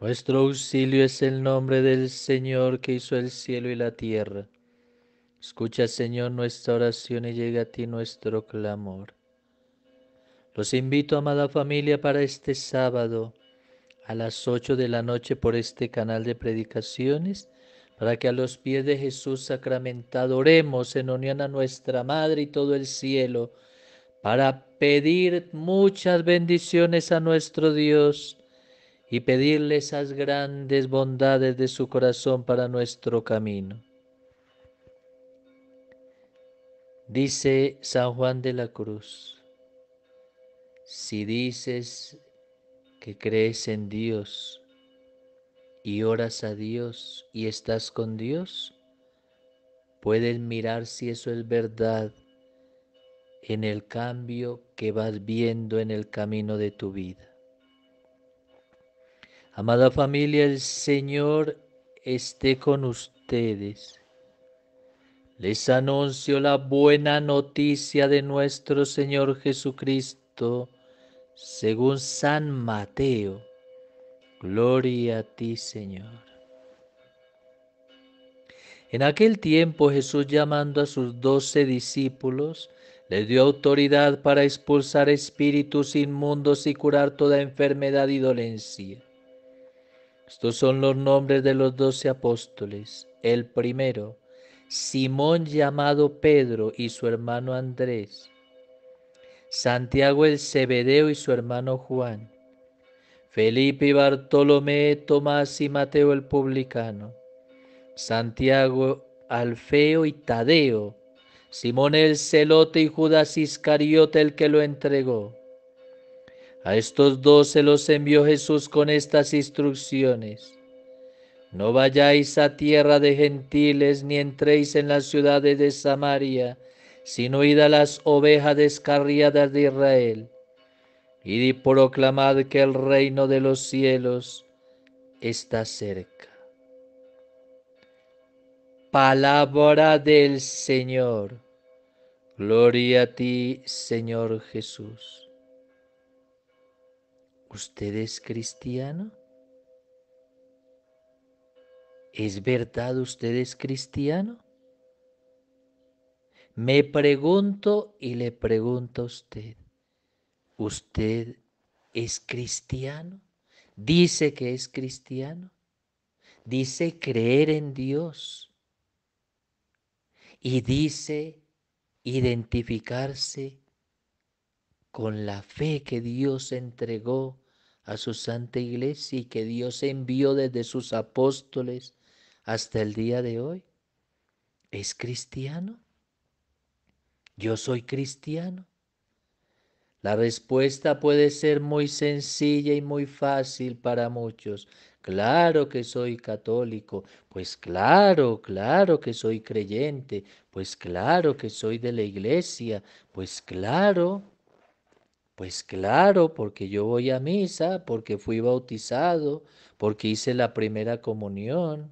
Nuestro auxilio es el nombre del Señor que hizo el cielo y la tierra. Escucha, Señor, nuestra oración y llega a ti nuestro clamor. Los invito, amada familia, para este sábado a las 8 de la noche por este canal de predicaciones, para que a los pies de Jesús sacramentado oremos en unión a nuestra Madre y todo el cielo, para pedir muchas bendiciones a nuestro Dios y pedirle esas grandes bondades de su corazón para nuestro camino. Dice San Juan de la Cruz, si dices que crees en Dios y oras a Dios y estás con Dios, puedes mirar si eso es verdad en el cambio que vas viendo en el camino de tu vida. Amada familia, el Señor esté con ustedes. Les anuncio la buena noticia de nuestro Señor Jesucristo, según San Mateo. Gloria a ti, Señor. En aquel tiempo Jesús llamando a sus doce discípulos, les dio autoridad para expulsar espíritus inmundos y curar toda enfermedad y dolencia. Estos son los nombres de los doce apóstoles. El primero, Simón llamado Pedro y su hermano Andrés. Santiago el Cebedeo y su hermano Juan. Felipe y Bartolomé, Tomás y Mateo el publicano. Santiago, Alfeo y Tadeo. Simón el celote y Judas Iscariote el que lo entregó. A estos dos se los envió Jesús con estas instrucciones. No vayáis a tierra de gentiles ni entréis en las ciudades de Samaria, sino id a las ovejas descarriadas de Israel. Id y proclamad que el reino de los cielos está cerca. Palabra del Señor. Gloria a ti, Señor Jesús. ¿Usted es cristiano? ¿Es verdad usted es cristiano? Me pregunto y le pregunto a usted, ¿usted es cristiano? ¿Dice que es cristiano? ¿Dice creer en Dios? ¿Y dice identificarse con la fe que Dios entregó a su santa iglesia y que Dios envió desde sus apóstoles hasta el día de hoy? ¿Es cristiano? ¿Yo soy cristiano? La respuesta puede ser muy sencilla y muy fácil para muchos. Claro que soy católico, pues claro, claro que soy creyente, pues claro que soy de la iglesia, pues claro. Pues claro, porque yo voy a misa, porque fui bautizado, porque hice la primera comunión,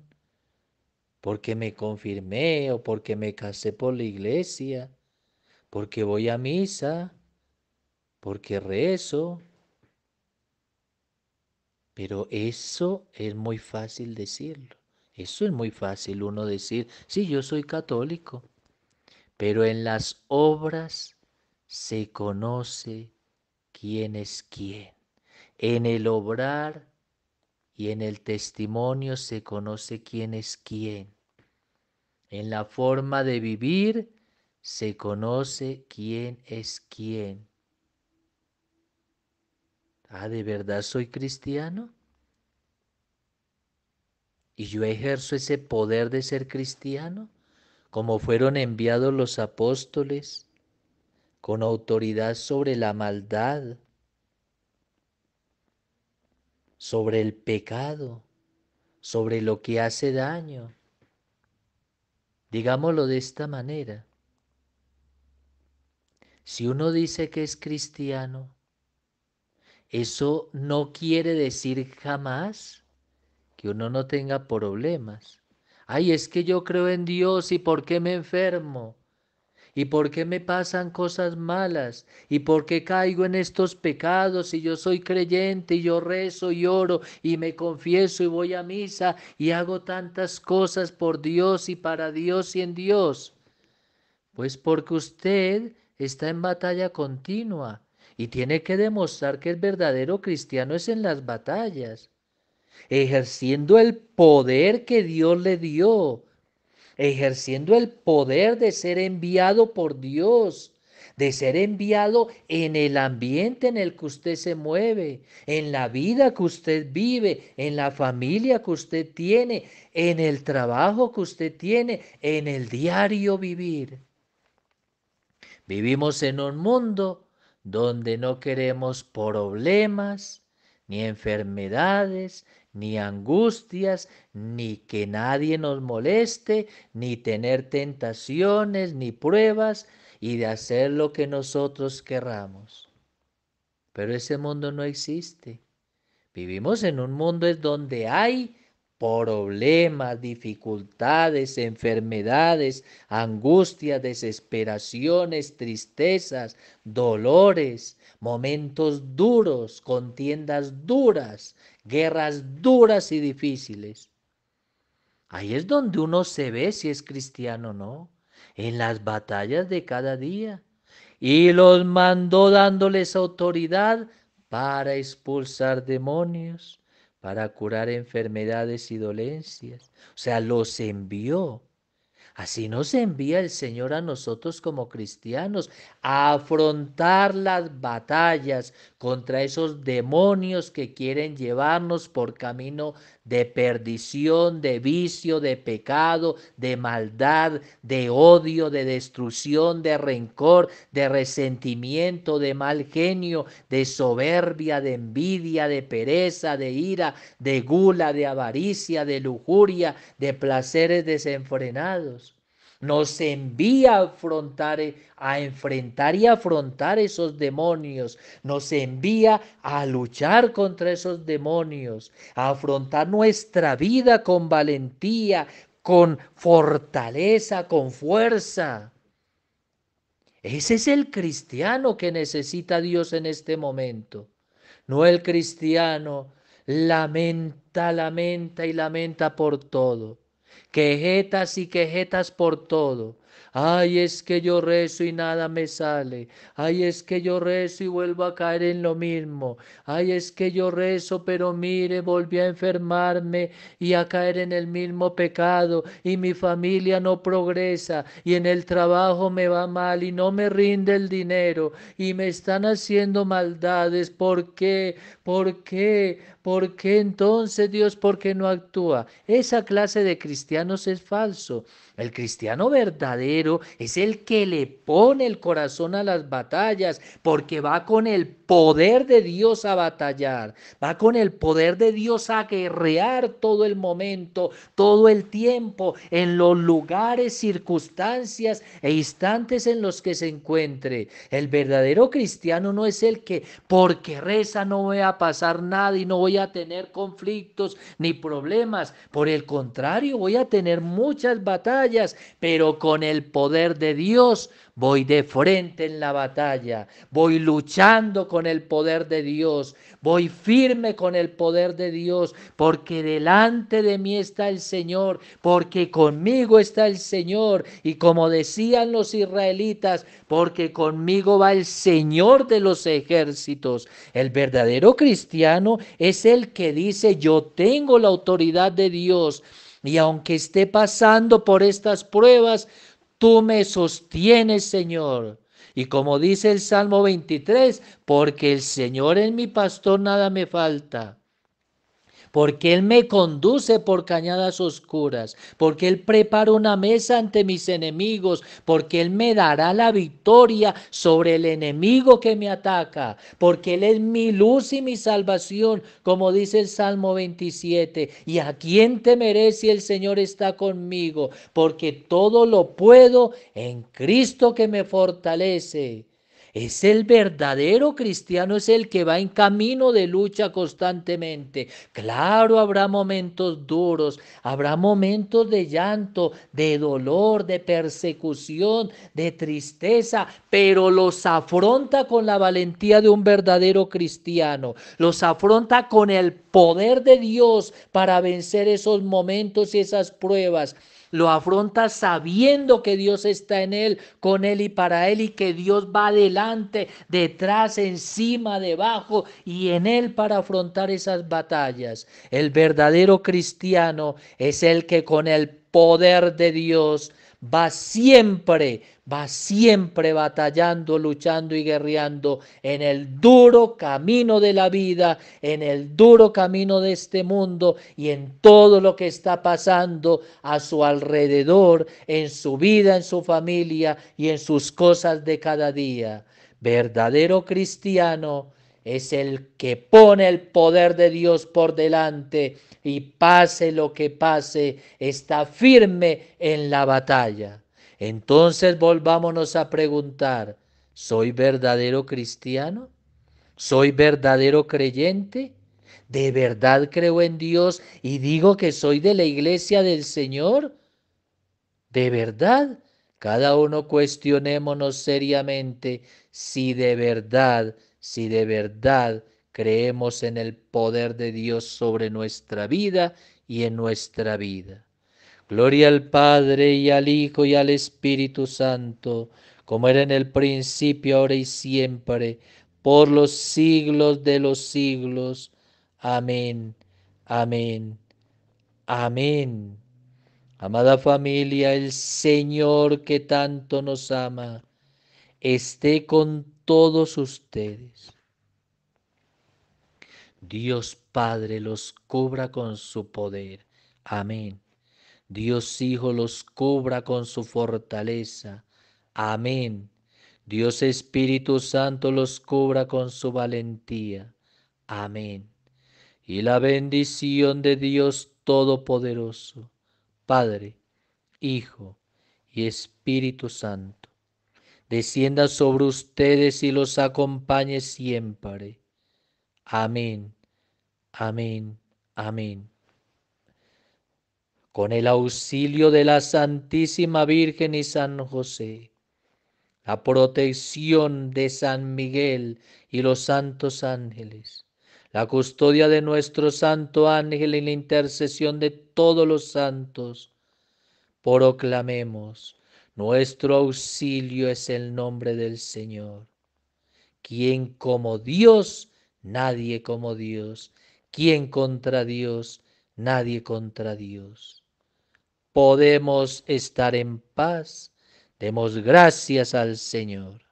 porque me confirmé o porque me casé por la iglesia, porque voy a misa, porque rezo. Pero eso es muy fácil decirlo. Eso es muy fácil uno decir, sí, yo soy católico. Pero en las obras se conoce quién es quién. En el obrar y en el testimonio se conoce quién es quién. En la forma de vivir se conoce quién es quién. Ah, ¿de verdad soy cristiano? ¿Y yo ejerzo ese poder de ser cristiano? Como fueron enviados los apóstoles con autoridad sobre la maldad, sobre el pecado, sobre lo que hace daño. Digámoslo de esta manera. Si uno dice que es cristiano, eso no quiere decir jamás que uno no tenga problemas. Ay, es que yo creo en Dios y ¿por qué me enfermo? ¿Y por qué me pasan cosas malas? ¿Y por qué caigo en estos pecados? Y yo soy creyente y yo rezo y oro y me confieso y voy a misa y hago tantas cosas por Dios y para Dios y en Dios. Pues porque usted está en batalla continua y tiene que demostrar que el verdadero cristiano es en las batallas, ejerciendo el poder que Dios le dio ejerciendo el poder de ser enviado por Dios, de ser enviado en el ambiente en el que usted se mueve, en la vida que usted vive, en la familia que usted tiene, en el trabajo que usted tiene, en el diario vivir. Vivimos en un mundo donde no queremos problemas, ni enfermedades, ni angustias, ni que nadie nos moleste, ni tener tentaciones, ni pruebas, y de hacer lo que nosotros querramos. Pero ese mundo no existe. Vivimos en un mundo donde hay problemas, dificultades, enfermedades, angustias, desesperaciones, tristezas, dolores, momentos duros, contiendas duras, guerras duras y difíciles. Ahí es donde uno se ve si es cristiano o no, en las batallas de cada día. Y los mandó dándoles autoridad para expulsar demonios, para curar enfermedades y dolencias. O sea, los envió Así nos envía el Señor a nosotros como cristianos a afrontar las batallas contra esos demonios que quieren llevarnos por camino de perdición, de vicio, de pecado, de maldad, de odio, de destrucción, de rencor, de resentimiento, de mal genio, de soberbia, de envidia, de pereza, de ira, de gula, de avaricia, de lujuria, de placeres desenfrenados nos envía a afrontar, a enfrentar y afrontar esos demonios, nos envía a luchar contra esos demonios, a afrontar nuestra vida con valentía, con fortaleza, con fuerza. Ese es el cristiano que necesita Dios en este momento, no el cristiano lamenta, lamenta y lamenta por todo quejetas y quejetas por todo. Ay, es que yo rezo y nada me sale. Ay, es que yo rezo y vuelvo a caer en lo mismo. Ay, es que yo rezo, pero mire, volví a enfermarme y a caer en el mismo pecado y mi familia no progresa y en el trabajo me va mal y no me rinde el dinero y me están haciendo maldades. ¿Por qué? ¿Por qué? ¿Por qué entonces Dios, por qué no actúa? Esa clase de cristianos es falso. El cristiano verdadero es el que le pone el corazón a las batallas porque va con el poder de Dios a batallar, va con el poder de Dios a guerrear todo el momento, todo el tiempo, en los lugares, circunstancias e instantes en los que se encuentre. El verdadero cristiano no es el que porque reza no voy a pasar nada y no voy a tener conflictos ni problemas. Por el contrario, voy a tener muchas batallas, pero con el poder de Dios voy de frente en la batalla, voy luchando con el poder de Dios, voy firme con el poder de Dios, porque delante de mí está el Señor, porque conmigo está el Señor, y como decían los israelitas, porque conmigo va el Señor de los ejércitos. El verdadero cristiano es el que dice, yo tengo la autoridad de Dios. Y aunque esté pasando por estas pruebas, Tú me sostienes, Señor. Y como dice el Salmo 23, porque el Señor es mi pastor, nada me falta porque Él me conduce por cañadas oscuras, porque Él prepara una mesa ante mis enemigos, porque Él me dará la victoria sobre el enemigo que me ataca, porque Él es mi luz y mi salvación, como dice el Salmo 27. ¿Y a quién temeré si el Señor está conmigo? Porque todo lo puedo en Cristo que me fortalece. Es el verdadero cristiano, es el que va en camino de lucha constantemente. Claro, habrá momentos duros, habrá momentos de llanto, de dolor, de persecución, de tristeza, pero los afronta con la valentía de un verdadero cristiano. Los afronta con el poder de Dios para vencer esos momentos y esas pruebas lo afronta sabiendo que Dios está en él, con él y para él y que Dios va adelante, detrás, encima, debajo y en él para afrontar esas batallas. El verdadero cristiano es el que con el poder de Dios va siempre, va siempre batallando, luchando y guerreando en el duro camino de la vida, en el duro camino de este mundo y en todo lo que está pasando a su alrededor, en su vida, en su familia y en sus cosas de cada día. Verdadero cristiano es el que pone el poder de Dios por delante y pase lo que pase, está firme en la batalla. Entonces volvámonos a preguntar, ¿soy verdadero cristiano? ¿Soy verdadero creyente? ¿De verdad creo en Dios y digo que soy de la iglesia del Señor? ¿De verdad? Cada uno cuestionémonos seriamente si de verdad si de verdad creemos en el poder de Dios sobre nuestra vida y en nuestra vida. Gloria al Padre y al Hijo y al Espíritu Santo, como era en el principio, ahora y siempre, por los siglos de los siglos. Amén, amén, amén. Amada familia, el Señor que tanto nos ama, esté con todos ustedes. Dios Padre los cubra con su poder. Amén. Dios Hijo los cubra con su fortaleza. Amén. Dios Espíritu Santo los cubra con su valentía. Amén. Y la bendición de Dios Todopoderoso, Padre, Hijo y Espíritu Santo descienda sobre ustedes y los acompañe siempre. Amén, amén, amén. Con el auxilio de la Santísima Virgen y San José, la protección de San Miguel y los santos ángeles, la custodia de nuestro santo ángel y la intercesión de todos los santos, proclamemos nuestro auxilio es el nombre del Señor. ¿Quién como Dios? Nadie como Dios. ¿Quién contra Dios? Nadie contra Dios. Podemos estar en paz. Demos gracias al Señor.